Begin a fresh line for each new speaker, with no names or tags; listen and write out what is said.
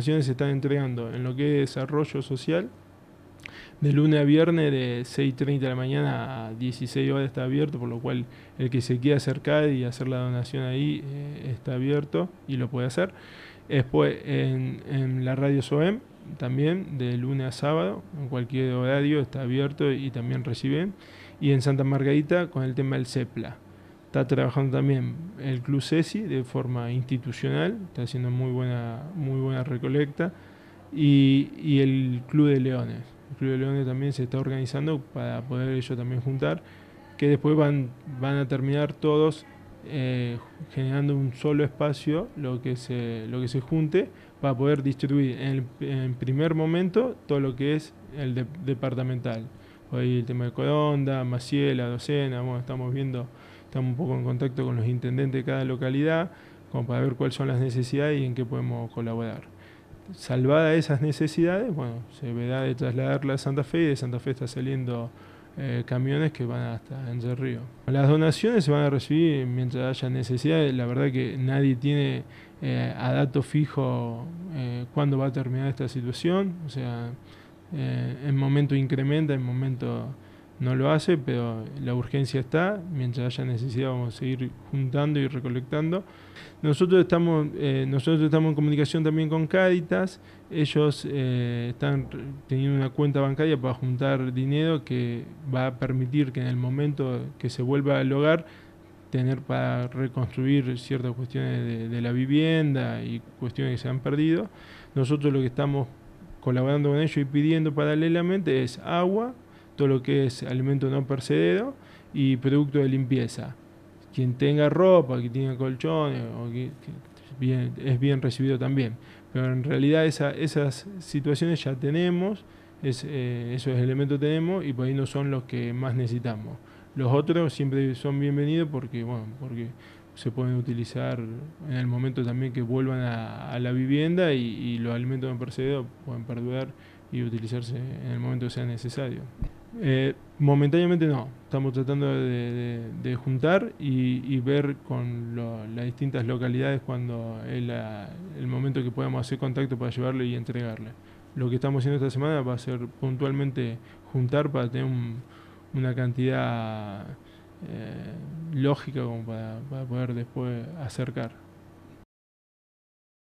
se están entregando en lo que es desarrollo social. De lunes a viernes de 6.30 de la mañana a 16 horas está abierto, por lo cual el que se quiera acercar y hacer la donación ahí eh, está abierto y lo puede hacer. Después en, en la radio SOEM también de lunes a sábado, en cualquier horario está abierto y también reciben. Y en Santa Margarita con el tema del CEPLA. Está trabajando también el Club CESI de forma institucional, está haciendo muy buena, muy buena recolecta. Y, y el Club de Leones. El Club de Leones también se está organizando para poder ellos también juntar, que después van, van a terminar todos eh, generando un solo espacio lo que se, lo que se junte para poder distribuir en el primer momento todo lo que es el departamental. Hoy el tema de Coronda, Maciela, Docena, bueno, estamos viendo, estamos un poco en contacto con los intendentes de cada localidad, para ver cuáles son las necesidades y en qué podemos colaborar. Salvadas esas necesidades, bueno, se verá de trasladarla a Santa Fe y de Santa Fe está saliendo eh, camiones que van hasta en Río. Las donaciones se van a recibir mientras haya necesidad. La verdad que nadie tiene eh, a dato fijo eh, cuándo va a terminar esta situación. O sea, en momento incrementa, en momento no lo hace, pero la urgencia está. Mientras haya necesidad vamos a seguir juntando y recolectando. Nosotros estamos, eh, nosotros estamos en comunicación también con Cáditas. Ellos eh, están teniendo una cuenta bancaria para juntar dinero que va a permitir que en el momento que se vuelva al hogar tener para reconstruir ciertas cuestiones de, la vivienda y cuestiones que se han perdido. Nosotros lo que estamos colaborando con ellos y pidiendo paralelamente es agua, todo lo que es alimento no percedero y producto de limpieza. Quien tenga ropa, que tenga colchones, o bien, es bien recibido también. Pero en realidad esas situaciones ya tenemos, es, eh, esos elementos tenemos y por ahí no son los que más necesitamos. Los otros siempre son bienvenidos porque, bueno, porque se pueden utilizar en el momento también que vuelvan a, la vivienda y, los alimentos no percederos pueden perdurar y utilizarse en el momento que sea necesario. Eh, momentáneamente no, estamos tratando de, juntar y, ver con las distintas localidades cuando es el momento que podamos hacer contacto para llevarlo y entregarle. Lo que estamos haciendo esta semana va a ser puntualmente juntar para tener una cantidad eh, lógica como para poder después acercar.